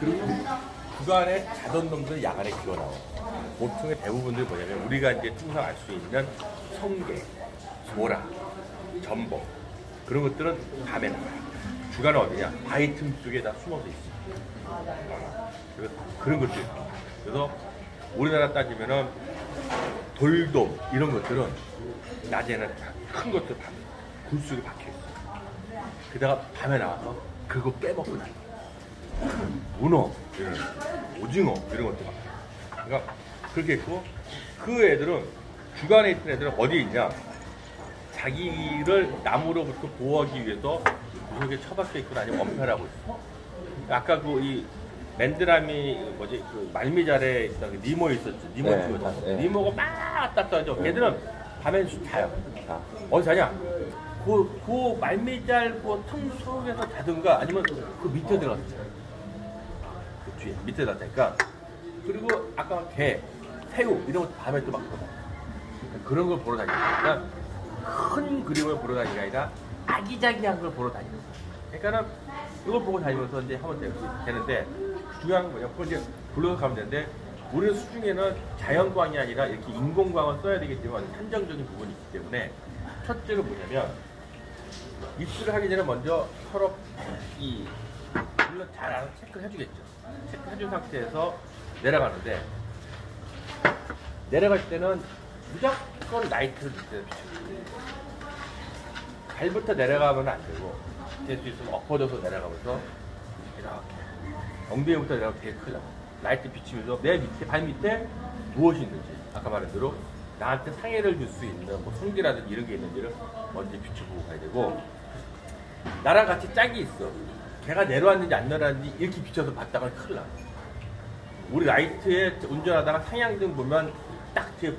그리고 주간에 자던 놈들 야간에 기어 나와. 보통의 대부분들이 뭐냐면 우리가 이제 통상 알 수 있는 성게, 소라, 전복 그런 것들은 밤에 나와요. 주간은 어디냐? 바위 틈 속에 다 숨어서 있어. 그래서 그런 것들. 그래서 우리나라 따지면은 돌돔 이런 것들은 낮에는 다큰 것들 밤에 굴 속에 박혀 있어. 게다가 밤에 나와서 그거 빼먹고 다녀. 문어, 이런 거, 오징어 이런 것들 막. 그러니까 그렇게 있고 그 애들은 주간에 있던 애들은 어디에 있냐? 자기를 나무로부터 보호하기 위해서 구석에 처박혀 있거나 아니면 엄폐하고 있어. 아까 그 이 맨드라미 뭐지 그 말미잘에 있던 그 니모 있었지 니모 네, 키우던 아, 네. 니모가 막 갔다 하죠. 걔들은 밤엔 수- 자요. 아, 어디 자냐? 그, 그 말미잘 그 틈 속에서 자든가 아니면 그 밑에 들어가서 자. 그 뒤에 밑에 놨다니까. 그리고 아까 개, 새우 이런 것도 밤에 또막 보다. 그런 걸 보러 다니니까 큰 그림을 보러 다니는 게 아니라 아기자기한 걸 보러 다니는 거야. 그러니까는 이걸 보고 다니면서 이제 하면 되- 되는데 중요한 건 뭐냐? 그걸 이제 불러서 가면 되는데 우리는 수중에는 자연광이 아니라 이렇게 인공광을 써야 되기 때문에 한정적인 부분이 있기 때문에 첫째는 뭐냐면 입수를 하기 전에 먼저 서로 이 물론 잘 알아서 체크를 해주겠죠. 체크해준 상태에서 내려가는데 내려갈 때는 무조건 라이트를 비춰요. 발부터 내려가면 안 되고 될 수 있으면 엎어져서 내려가면서 이렇게 엉덩이부터 내려가면 되게 크죠. 라이트 비치면서 내 밑에 발 밑에 무엇이 있는지 아까 말한 대로 나한테 상해를 줄 수 있는 뭐 성게라든지 이런 게 있는지를 먼저 비춰보고 가야 되고 나랑 같이 짝이 있어. 걔가 내려왔는지 안 내려왔는지 이렇게 비춰서 봤다가 큰일 나. 우리 라이트에 운전하다가 상향등 보면 딱 뒤에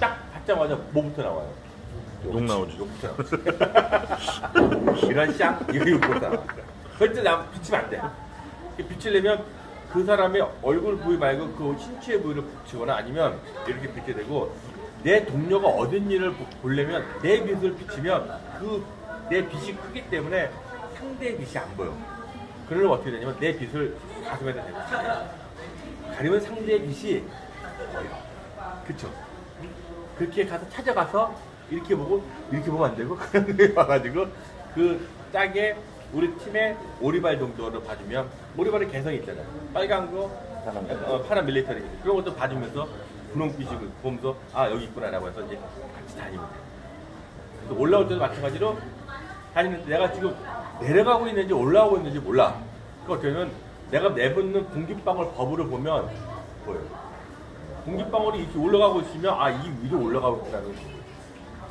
딱 받자마자 뭐부터 나와요? 욕 나오지. 욕부터 나오지. 이런 쌍 이거 욕부터 나와. 절대 나 비치면 안 돼. 비치려면 그 사람의 얼굴 부위 말고 그 신체 부위를 비치거나 아니면 이렇게 비치게 되고 내 동료가 얻은 일을 보- 보려면 내 빛을 비치면 그 내 빛이 크기 때문에 상대의 빛이 안 보여. 그러면 어떻게 되냐면 내 빛을 가슴에다 대고 가리면 상대의 빛이 보여. 그쵸? 그렇게 가서 찾아가서 이렇게 보고 이렇게 보면 안 되고 그냥 여기 와가지고 그 짝에 우리 팀의 오리발 정도를 봐주면 오리발의 개성이 있잖아요. 빨간 거. 어, 파란 밀리터리 그런 것도 봐주면서 분홍빛이 보면서 아 여기 있구나라고 해서 이제 같이. 그래서 올라올 때도 마찬가지로 다니는데 내가 지금 내려가고 있는지 올라오고 있는지 몰라. 그 어떻게 보면 내가 내뱉는 공기방울 버블을 보면 보여요. 공기방울이 이렇게 올라가고 있으면 아 이 위로 올라가고 있다는 거예요.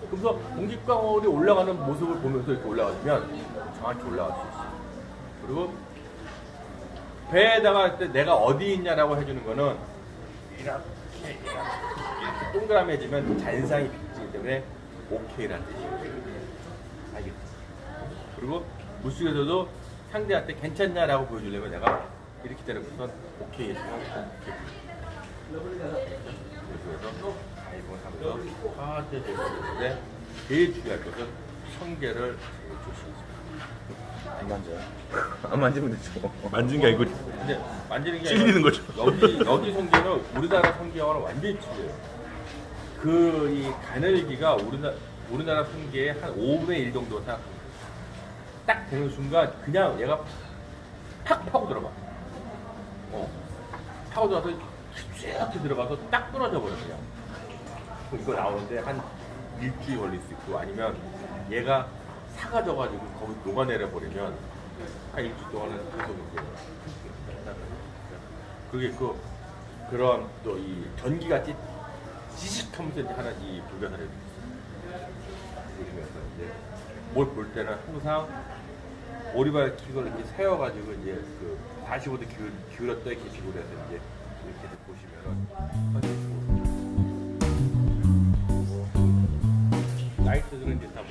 그래서 공기방울이 올라가는 모습을 보면서 이렇게 올라가면 정확히 올라갈 수 있어요. 그리고 배에다가 할때 내가 어디 있냐라고 해주는 거는 이렇게, 이렇게 동그라미해지면 잔상이 비치기 때문에 오케이라는 뜻이에요. 알겠죠? 그리고 물속에서도 상대한테 괜찮냐라고 보여주려면 내가 이렇게 때려서 오케이 해주면 이렇게 그래서 가입을 하면서 하대 되는데 제일 중요할 것은 성계를 제일 조심해서 안 만져요. 안 만지면 되죠. 만진 게 아니고 근데 만지는 게 찔리는 거죠. 여기 여기 성게는 우리나라 성게와는 완전히 틀려요. 그 이 가늘기가 우리나라 우리나라 성게의 한 5분의 1 정도 생각합니다. 딱 되는 순간 그냥 얘가 팍 파고 들어가. 어. 파고 들어가서 이렇게 들어가서 딱 끊어져 버려 그냥. 이거 나오는데 한 일주일 걸릴 수 있고 아니면 얘가 사가져가지고 거기 녹아내려 버리면 한 일주일 동안은 계속 이제 그게 그 그런 또 이 전기같이 지식하면서 이제 하는 이 불변을 보시면서 이제 뭘 볼 때는 항상 오리발 킥을 이렇게 세워가지고 이제 그 45도 기울, 기울었다 이렇게 기울여서 이제 이렇게 보시면은 라이트들은 이제 다